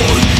Lord.